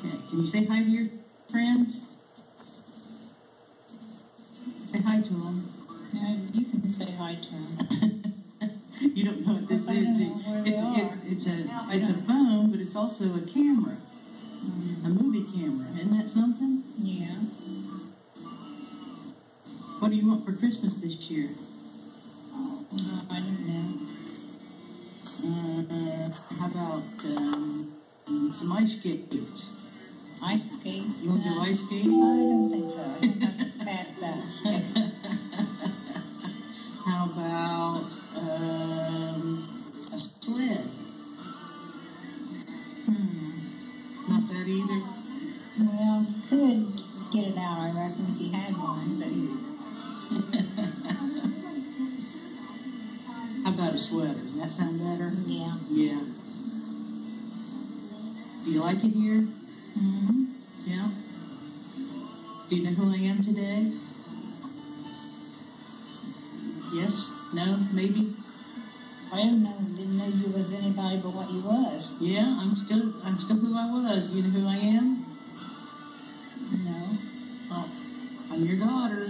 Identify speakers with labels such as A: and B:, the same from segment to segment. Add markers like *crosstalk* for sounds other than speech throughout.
A: Can you say hi to your friends? Say hi to them.
B: Yeah, you can say hi to him. *laughs*
A: You don't know what this is.
B: I don't know where they
A: It's, it, it's a, it's a phone, but it's also a camera,
B: Mm,
A: a movie camera. Isn't that something?
B: Yeah.
A: What do you want for Christmas this year?
B: Uh, I don't know.
A: Uh, how about um, some ice skates?
B: Ice skates?
A: You want to do ice
B: I don't think so. I think that's past *laughs* that.
A: How about um, a sled?
B: Hmm.
A: Not that either.
B: Well, could get it out, I reckon, if he had one, but he, *laughs*
A: How about a sweater? Does that sound better?
B: yeah.
A: Yeah. Do you like it here?
B: Mm-hmm.
A: Yeah. Do you know who I am today? Yes? No? Maybe?
B: I don't know, didn't know you was anybody but what you was.
A: Yeah, I'm still I'm still who I was. You know who I am?
B: No.
A: Oh, I'm your daughter.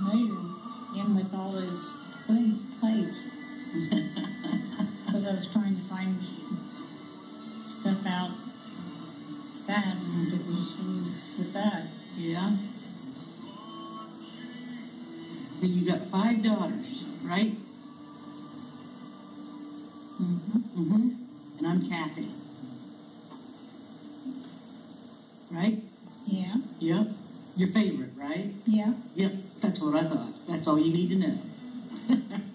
B: Later, in with all those plates. That and it was with that.
A: Yeah. So you got five daughters, right?
B: Mm-hmm.
A: Mm-hmm. And I'm Kathy. Right?
B: Yeah.
A: Yep. Your favorite, right?
B: Yeah.
A: Yep. That's what I thought. That's all you need to know. *laughs*